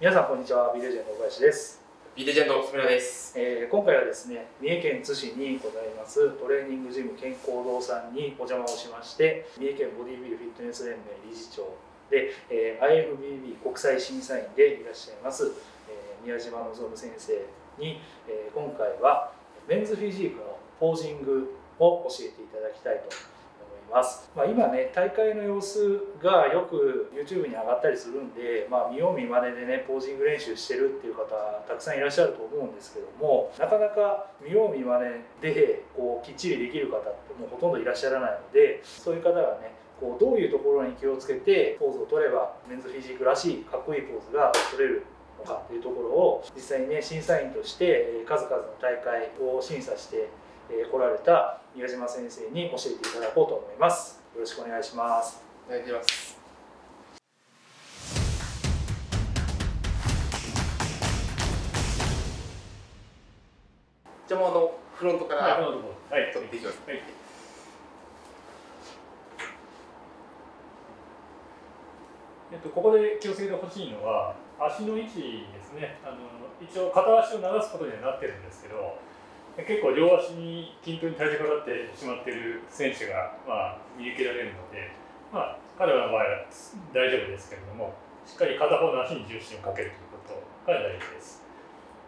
皆さんこんにちは、ビレジェンド小林です。ビレジェンド、木村です。えー今回はですね、三重県津市にございますトレーニングジム健康堂さんにお邪魔をしまして、三重県ボディビルフィットネス連盟理事長で、えー IFBB 国際審査員でいらっしゃいます、えー宮島望先生に、えー今回はメンズフィジークのポージングを教えていただきたいと思います、まあ、今ね大会の様子がよく YouTube に上がったりするんで、まあ、見よう見まねでねポージング練習してるっていう方たくさんいらっしゃると思うんですけどもなかなか見よう見まねでこうきっちりできる方ってもうほとんどいらっしゃらないのでそういう方がねこうどういうところに気をつけてポーズを取ればメンズフィジークらしいかっこいいポーズが取れるのかっていうところを実際にね審査員として数々の大会を審査して来られた宮島先生に教えていただこうと思いますよろしくお願いしますお願いします。じゃあもうあのフロントかはい、こらのところ。はい。見ていきます。はい。えっと、ここで気をつけてほしいのは、足の位置ですね。あの一応、片足を流すことにはなってるんですけど、結構両足に均等に体重がかかってしまっている選手が、まあ、見受けられるので、まあ、彼らの場合は大丈夫ですけれども、しっかり片方の足に重心をかけるということが大事です。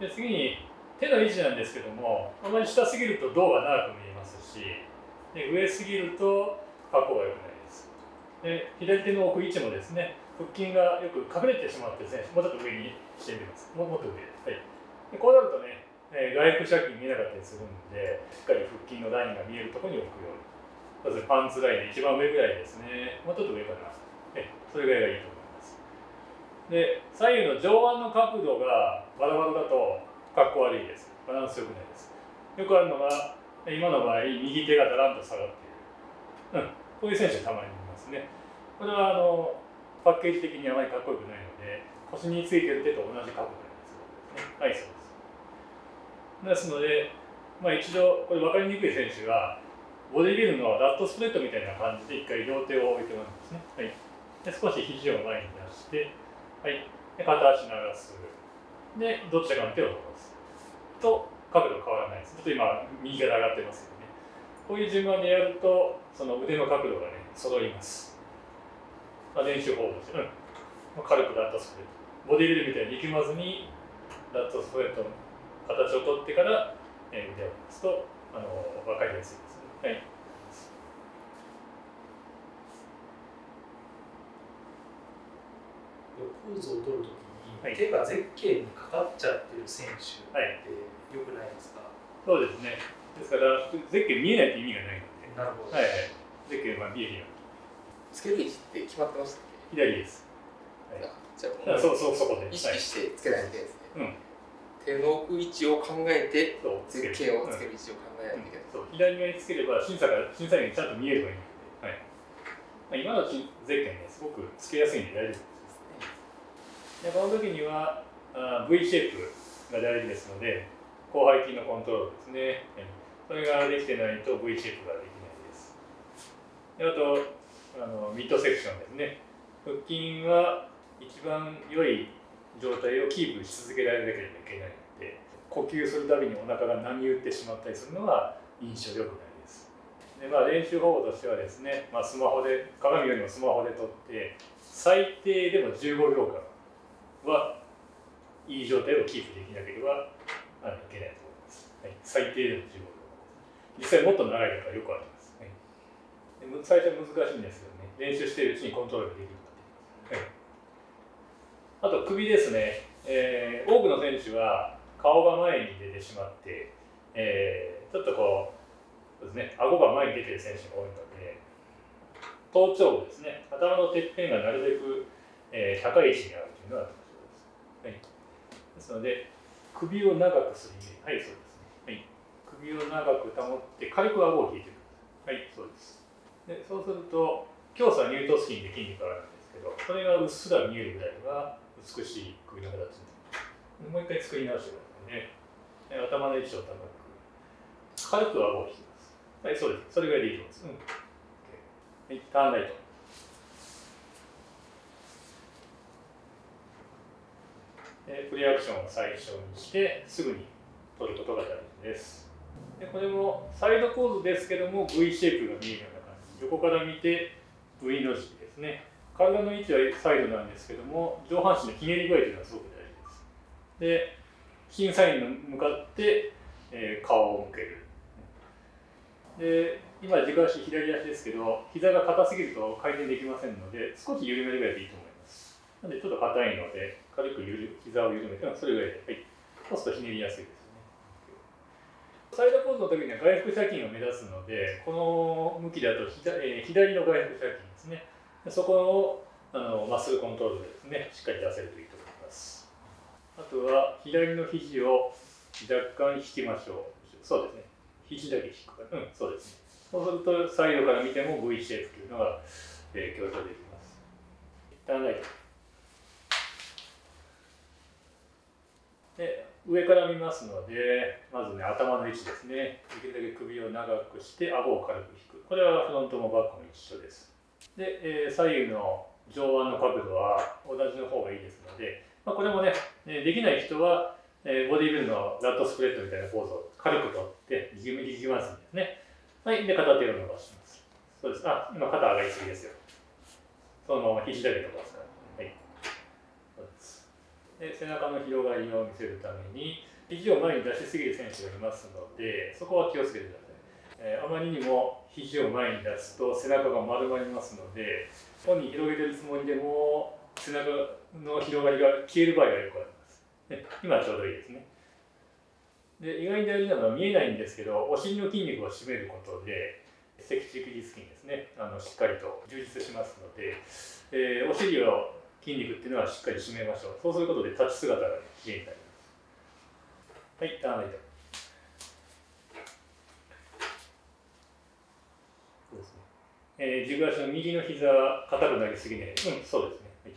で次に手の位置なんですけどもあまり下すぎると胴が長く見えますしで上すぎると格好が良くないです。で左手の置く位置もですね腹筋がよく隠れてしまってる選手もうちょっと上にしてみます。ももっと上。はい。でこうなるとね、えー外腹斜筋見えなかったりするんでしっかり腹筋のラインが見えるところに置くように。まずパンツラインの一番上ぐらいですね。もうちょっと上かなえそれぐらいがいいと思います。で左右の上腕の角度がバラバラだとかっこ悪いです。バランス良くないです。よくあるのが今の場合右手がだらんと下がっている、うん、こういう選手たまにいますね。これはあのパッケージ的にあまりかっこよくないので腰についてる手と同じ角度なんですねはいそうです。ですので、まあ、一度これ分かりにくい選手はボディビルのラットスプレッドみたいな感じで一回両手を置いてもらうんですね、はい、で少し肘を前に出してはい、で片足流す。で、どちらかの手を伸ばす。と、角度変わらないです。ちょっと今、右が上がってますよね。こういう順番でやると、その腕の角度がね、揃います。まあ、練習方法として、うん。まあ軽くラットスプレッド。ボディビルみたいに力まずに、ラットスプレッド形を取ってから、えー腕を回すと、あの分かりやすいですね。はい。ポーズを取るときはいに手がゼッケンにかかっちゃってる選手ってはいよくないですか、そうですね。ですから、ゼッケン見えないと意味がないので、なるほど、はいはい。ゼッケンは見えるように。つける位置って決まってましたっ左です。け、はいじゃああそうそう、そこで。意識してつけないといけないですね。はい。うん。手の置く位置を考えて、そう、ゼッケンをつける位置を考えないといけない。そう、左側につければ、審査が、審査員にちゃんと見えればいいので、はい。まあ、今のしゼッケンね、すごくつけやすいんで大丈夫です。で、この時には、あー V シェイプが大事ですので、広背筋のコントロールですね。はいそれができてないと V シェイプができないです。であとあの、ミッドセクションですね。腹筋は一番良い状態をキープし続けられなければいけないので、呼吸するたびにお腹が波打ってしまったりするのは印象良くないです。でまあ、練習方法としてはですね、まあ、スマホで、鏡よりもスマホで撮って、最低でも15秒間はいい状態をキープできなければあのいけないと思います。はい、最低でも15秒間。実際もっと長い方がよくあります。はい、で最初は難しいんですけどね、練習しているうちにコントロールできるあと首ですね、えー多くの選手は顔が前に出てしまって、えーちょっとこう、そうですね、顎が前に出てる選手が多いので、頭頂部ですね、頭のてっぺんがなるべく、えー高い位置にあるというのが特徴です。はい、ですので、首を長くするイメージ。はい、そうですね。はい、首を長く保って、軽く顎を引いてくる。はい、そうです。でそうすると、胸鎖乳頭筋で筋肉があるんですけど、それがうっすら見えるぐらいが美しい首の形。もう一回作り直してくださいね。で頭の位置を高く。軽く顎を引きます。はい、そうです。それぐらいでいいと思います。うん。はい、ターンライト。でプレイアクションを最小にしてすぐに取ることが大事ですでこれもサイドポーズですけども V シェイプが見えるような感じ横から見て V の字ですね体の位置はサイドなんですけども上半身のひねり具合というのはすごく大事です。で審査員に向かって、えー、顔を向ける。で今軸足左足ですけど膝が硬すぎると回転できませんので少し緩めるぐらいでいいと思います。なのでちょっと硬いので軽くゆる膝を緩めてそれぐらいではい。そうするとひねりやすいですよね。サイドポーズの時には外腹斜筋を目指すのでこの向きだと左,、えー、左の外腹斜筋ですね。そこをあのマッスルコントロールですねしっかり出せるといいと思います。あとは左の肘を若干引きましょう。そうですね。肘だけ引くかうんそうですね。そうするとサイドから見ても V シェイプというのが、えー、強調できます。一旦ライト。で上から見ますのでまずね頭の位置ですね。できるだけ首を長くして顎を軽く引く。これはフロントもバックも一緒です。で、えー、左右の上腕の角度は同じの方がいいですので、まあ、これもねできない人は、えー、ボディービルのラットスプレッドみたいなポーズを軽く取って力み力ますんですね。はいで片手を伸ばします。そうです。あ今肩上がりすぎですよ。そのまま肘だけ伸ばすからはい。そうです。で背中の広がりを見せるために肘を前に出しすぎる選手がいますのでそこは気をつけてください。えー、あまりにも肘を前に出すと背中が丸まりますので本に広げてるつもりでも背中の広がりが消える場合がよくあります、ね、今ちょうどいいですね。で意外に大事なのは見えないんですけどお尻の筋肉を締めることで脊柱起立筋ですね。あのしっかりと充実しますので、えー、お尻を筋肉っていうのはしっかり締めましょう。そうすることで立ち姿がきれいになり。ますはいターンライト。えー、軸足の右の膝硬くなりすぎない。うん、そうですね。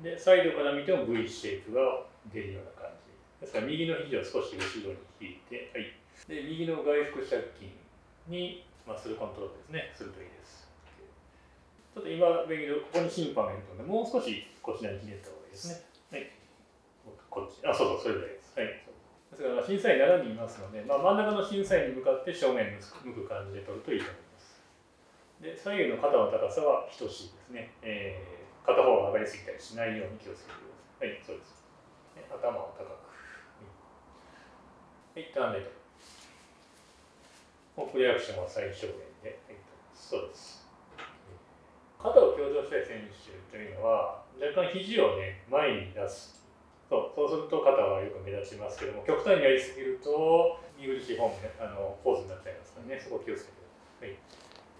はい、で、サイドから見ても V シェイプが出るような感じ。ですから、右の肘を少し後ろに引いて、はい。で、右の外腹斜筋に、まあ、するコントロールですね。するといいです。ちょっと今、右のここに審判がいるので、もう少しこちらにひねった方がいいですね。はい。こっち。あ、そうそう、それぐらいです。はい。ですから、審査員7人いますので、まあ、真ん中の審査員に向かって正面向く感じで取るといいと思います。で左右の肩の高さは等しいですね、えー、片方が上がりすぎたりしないように気をつけてください。はいそうです。頭を高く。はいターンライトプレアクションは最小限で、はい、そうです。肩を強調したい選手というのは若干肘をね前に出す。そうそうすると肩はよく目立ちますけども極端にやりすぎると見苦しいフォーム、ね、あのポーズになっちゃいますからね。そこ気をつけてください、はい。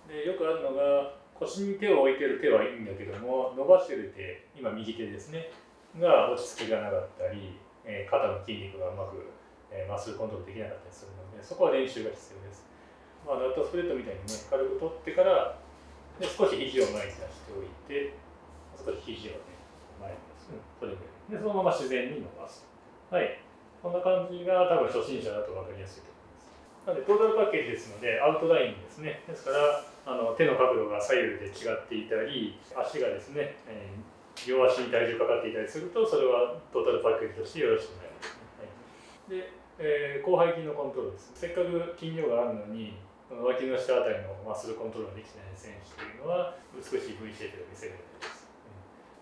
でよくあるのが腰に手を置いてる手はいいんだけども伸ばしてる手今右手ですねが落ち着きがなかったり、えー、肩の筋肉がうまく、えー、まっすぐコントロールできなかったりするのでそこは練習が必要です、まあ、ラットスプレッドみたいにね軽く取ってからで少し肘を前に出しておいて少し肘をね前に出す、うん、それぐらい。でそのまま自然に伸ばす。はい。こんな感じが多分初心者だと分かりやすいとなのでトータルパッケージですのでアウトラインですね。ですからあの手の角度が左右で違っていたり足がですね、えー、両足に体重かかっていたりするとそれはトータルパッケージとしてよろしくないですね、はい、で、えー、広背筋のコントロールです。せっかく筋量があるのに脇の下あたりのマッスルコントロールができない選手というのは美しい V シェイプを見せるんです、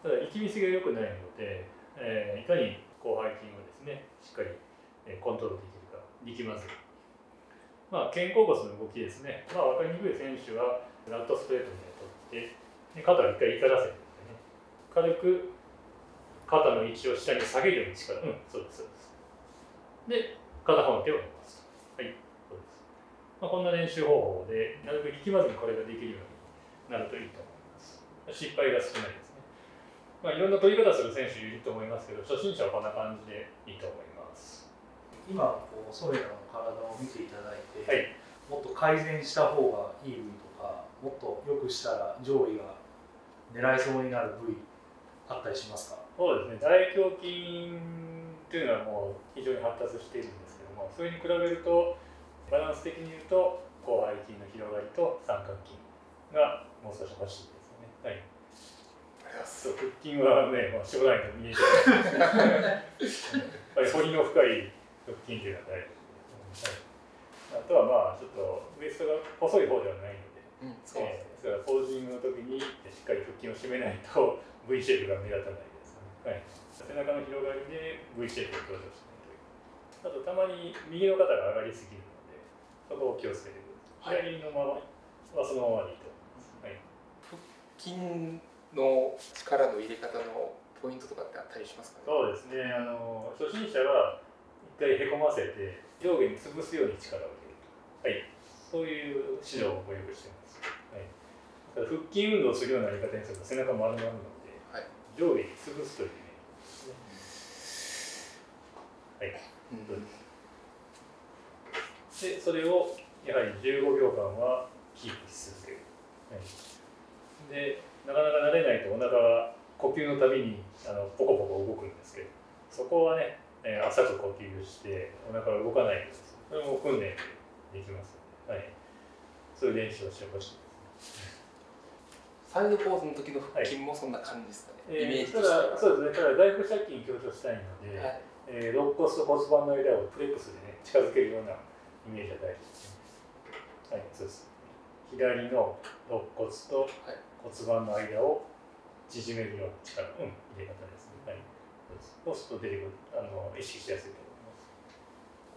ただ息見せが良くないので、えー、いかに広背筋をですねしっかりコントロールできるか力まずまあ、肩甲骨の動きですね、まあ、分かりにくい選手はラットスプレートみたいに取ってで肩を一回怒らせて、ね、軽く肩の位置を下に下げるように力。うんそうですそうです。で片方の手を伸ばすと。はいそうです、まあ、こんな練習方法でなるべく力まずにこれができるようになるといいと思います。失敗が少ないですね。まあ、いろんな取り方する選手いると思いますけど初心者はこんな感じでいいと思います。今こうソレラの体を見ていただいて、はい、もっと改善した方がいい部位とかもっと良くしたら上位が狙いそうになる部位あったりしますか？そうですね。大胸筋っていうのはもう非常に発達しているんですけどもそれに比べるとバランス的に言うと広背筋の広がりと三角筋がもう少し欲しいですよね。はい。そう腹筋はね、まあ、絞らないと見えない。やっぱり彫りの深い腹筋というのは大事です、ねはい。あとはまあちょっとウエストが細い方ではないので、うん、そうえー、それはポージングの時にしっかり腹筋を締めないと V シェイプが目立たないです、ね。はい。背中の広がりで V シェイプを強調しないという。あとたまに右の肩が上がりすぎるので、そこを気をつけてください。左のままはそのままでいいと思います。はい。筋の力の入れ方のポイントとかってあったりしますかね？そうですね。あの初心者は一回へこませて上下に潰すように力を入れる。はい。そういう指導をご用意しています。はい。ただ腹筋運動をするようなやり方にすると背中丸まるので、はい上下に潰すというイメージですね。はい。うんで、それをやはり15秒間はキープし続ける。はい、で、なかなか慣れないとお腹が呼吸のたびにあのポコポコ動くんですけど、そこはね、えー浅く呼吸してお腹が動かない。それも訓練でできますはい。そういう練習をしてほしいサイドポーズの時の腹筋もそんな感じですかね、イメージとしてはそうですね、ただ外部借金強調したいので、はいえー、肋骨と骨盤の間をフレックスでね、近づけるようなイメージが大事ですね。はい、そうです。左の肋骨とはい骨盤の間を縮めるような力の、うん、入れ方ですね。はい。そうですそうすると出てくる、あの、意識しやすいと思います。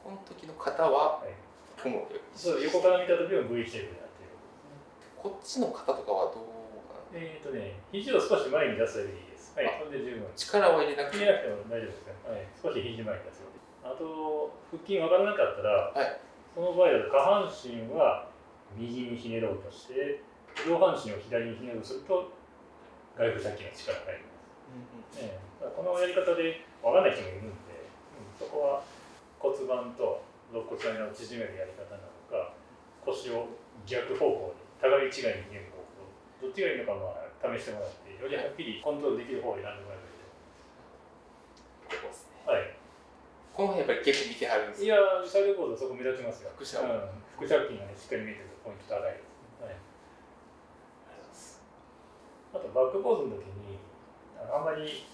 この時の肩ははい。このそう、横から見た時は V シェイプになっているこっちの肩とかはどうえっ、ー、とね、肘を少し前に出すだけでいいです。はい、それで十分。力は入れなくて入れなくても大丈夫ですね。はい、少し肘前に出す。あと、腹筋分からなかったら、はいその場合は下半身は右にひねろうとして、上半身を左にひねろうとすると、外部借金が力が入ります。ええだからこのやり方で分かんない人もいるんで、うんそこは骨盤と肋骨の間を縮めるやり方なのか、腰を逆方向に、互い違いにひねる方向、どっちがいいのかまあ試してもらって、よりはっきりコントロールできる方を選んでもらえばいいとここですね。思います。はい。この辺やっぱり結構見てはるんですいよやー、サイドボードそこ目立ちますよ。腹斜うん、腹斜筋がね、しっかり見えてるとポイント高いです。はい、あと、バックポーズの時に、あんまり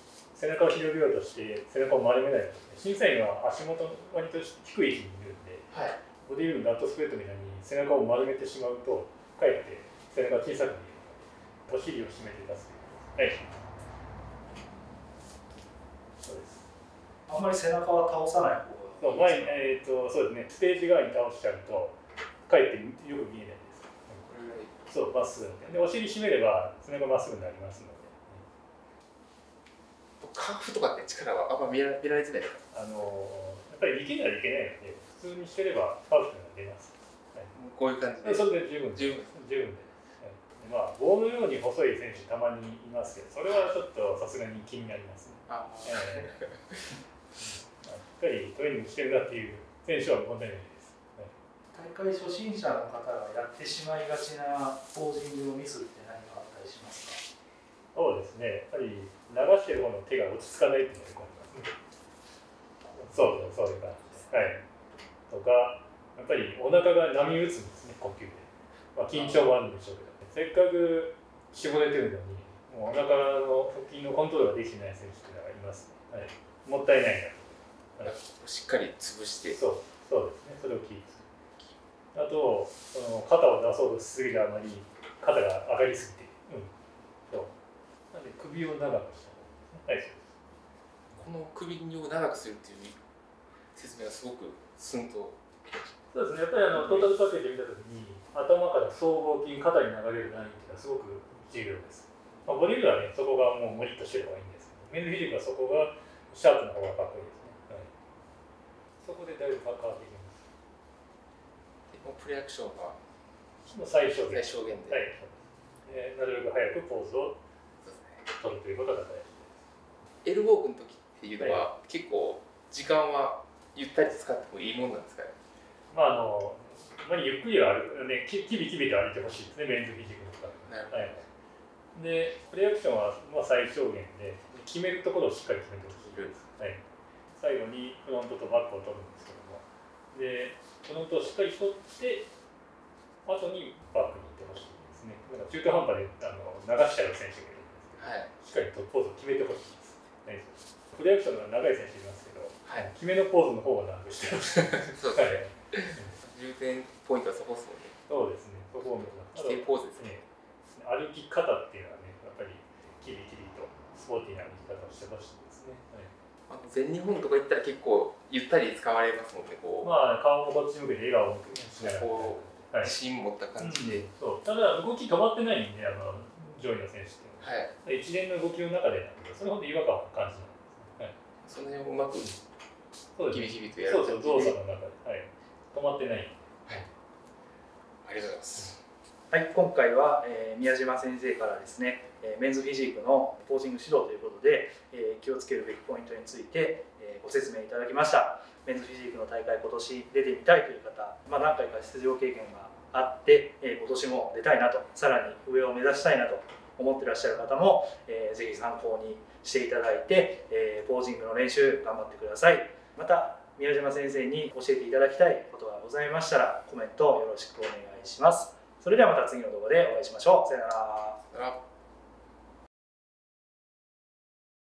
背中を広げようとして、背中を丸めないと、審査員は足元の割と低い位置にいるんで、はいボディービルのダットスプレッドみたいに背中を丸めてしまうと、かえって背中が小さく見えるので、お尻を締めて出す。はい。そうです。あんまり背中は倒さない方そうが前に、えー、とそうですね、ステージ側に倒しちゃうと、かえってよく見えないです。そう、まっすぐで。で、お尻締めれば、背中まっすぐになりますので、カーフとかって力はあんま見ら見られてないですかあのーやっぱり力んだらいけないので、普通にしてれば、パウフが出ます。こういう感じで。でそれで十分です。十分。十分で。す。はい。でまあ、棒のように細い選手、たまにいますけど、それはちょっとさすがに気になりますね。あええしっかりトレーニングしてるなっていう選手は問題ないです。はい。大会初心者の方がやってしまいがちなポージングのミスって何かあったりしますそうですね、やっぱり流してる方の手が落ち着かないっていうのが。そうそう、そういう感じです。はい。とか、やっぱりお腹が波打つんですね、呼吸で。まあ、緊張もあるんでしょうけど、せっかく絞れてるのに、もうお腹の腹筋のコントロールができてない選手っていうのがいますね。はい。もったいないなと。はいしっかり潰してそう、そうですね、それをキープ。あと、その肩を出そうとしすぎるあまり、肩が上がりすぎて。なんで首を長くした方がいいです。この首を長くするっていう説明がすごくスンとそうですね、やっぱりあのトータルパッケージを見たときに、頭から僧帽筋、肩に流れるラインっていうのはすごく重要です。まあ、ボディビルはね、そこがもうモリッとしてればいいんですけど、メンズフィジークはそこがシャープな方がかっこいいですね。はい、そこでだいぶ変わってきます。でもうプレアクションはもう最小限。最小限で、はい、なるべく早くポーズを取るということが大事エルボークの時っていうのは、結構時間はゆったり使ってもいいもんなんですか？ねです。まああの、まあ、ゆっくりは歩く、ね、ききびきびと歩いてほしいですね、メンズフィジークの方なるほはい。で、プレイアクションはまあ最小限で、決めるところをしっかり決めてほしいです。はい。最後にフロントとバックを取るんですけども、で、フロントをしっかり取って、後にバックに行ってほしいですね。だから中途半端であの流しちゃう選手がいるはい。しっかりとポーズを決めてほしいです、ね、プレアクションが長い選手いますけどはい。決めのポーズの方が長くしてます。そうですね。重はい。点ポイントはそこですもんね。そうですね。そこを規定ポーズですね。ね歩き方っていうのはねやっぱりキリキリとスポーティーな歩き方をしてほしいですね、はい。全日本とか行ったら結構ゆったり使われますもんねこう、まあ顔をこっち向けて笑顔をしながら。こはい。自信持った感じで、そう。ただ動き止まってないんであの上位の選手ってははい。一連の動きの中でそれほど違和感を感じないその辺をうまくそうです。キビキビとやるそうそう動作の中で、はい、止まってない。ありがとうございます。はい、今回は、えー宮島先生からですね、えーメンズフィジークのポージング指導ということで、えー気をつけるべきポイントについて、えーご説明いただきました。メンズフィジークの大会今年出てみたいという方、まあ、何回か出場経験があって、えー今年も出たいなとさらに上を目指したいなと思ってらっしゃる方も、えーぜひ参考にしていただいて、えーポージングの練習頑張ってくださいまた宮島先生に教えていただきたいことがございましたらコメントよろしくお願いしますそれではまた次の動画でお会いしましょう。さよなら。